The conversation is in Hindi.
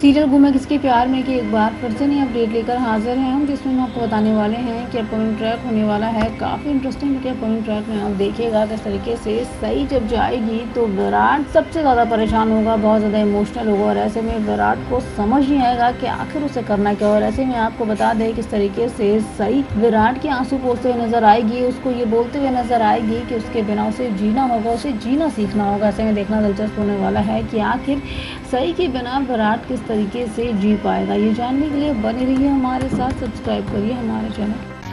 सीरियल घूमे किसके प्यार में कि एक बार फिर से नई अपडेट लेकर हाजिर हैं? हम जिसमें हम आपको बताने वाले हैं कि अपकमिंग ट्रैक होने वाला है। काफ़ी इंटरेस्टिंग कि अपकमिंग ट्रैक में आप देखिएगा किस तरीके से सही जब जाएगी तो विराट सबसे ज़्यादा परेशान होगा, बहुत ज़्यादा इमोशनल होगा और ऐसे में विराट को समझ नहीं आएगा कि आखिर उसे करना क्या और ऐसे में आपको बता दें किस तरीके से सही विराट के आँसू पोसते हुए नज़र आएगी, उसको ये बोलते हुए नज़र आएगी कि उसके बिना उसे जीना होगा, उसे जीना सीखना होगा। ऐसे में देखना दिलचस्प होने वाला है कि आखिर सही के बिना विराट किस तरीके से जी पाएगा। ये जानने के लिए बने रहिए हमारे साथ, सब्सक्राइब करिए हमारे चैनल।